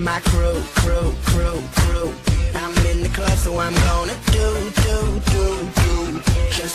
my crew, crew, crew, crew. I'm in the club, so I'm gonna do, do, do, do. Just